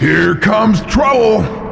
Here comes trouble!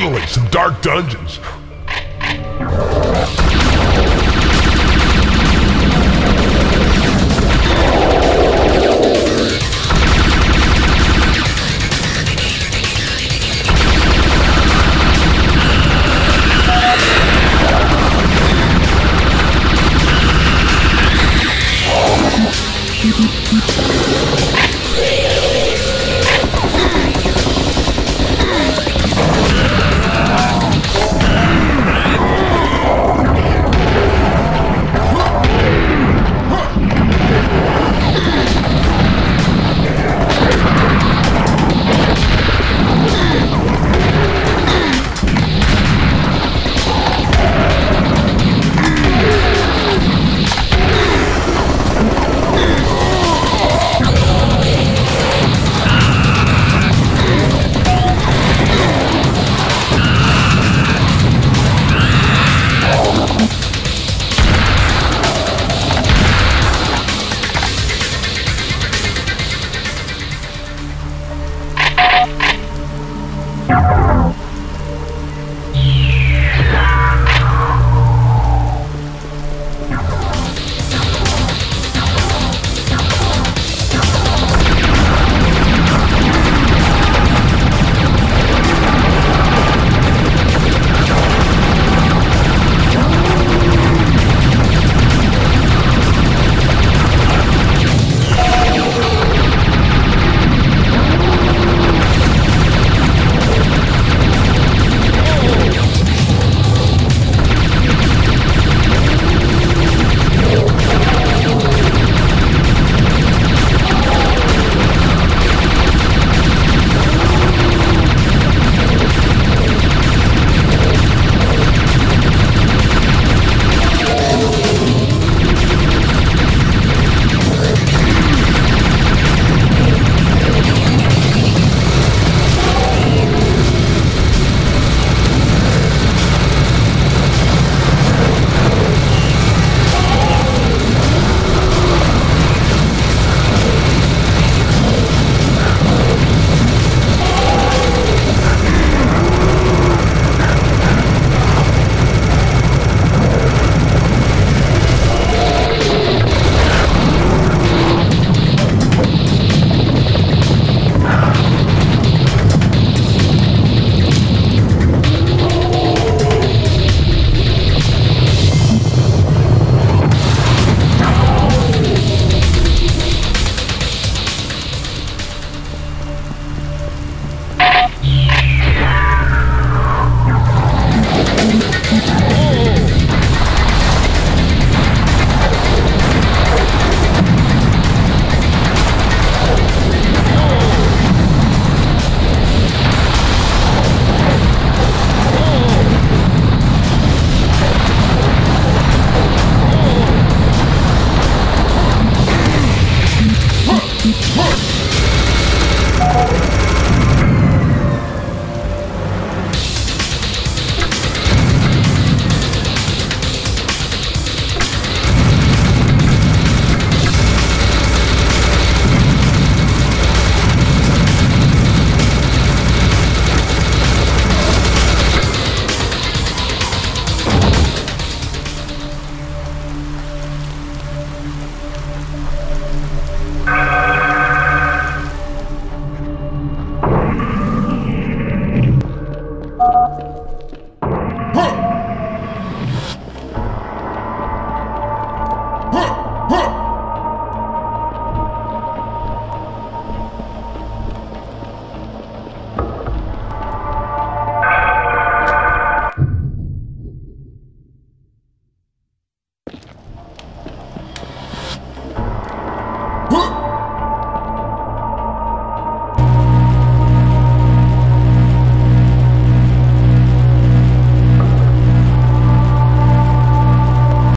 Finally, some dark dungeons.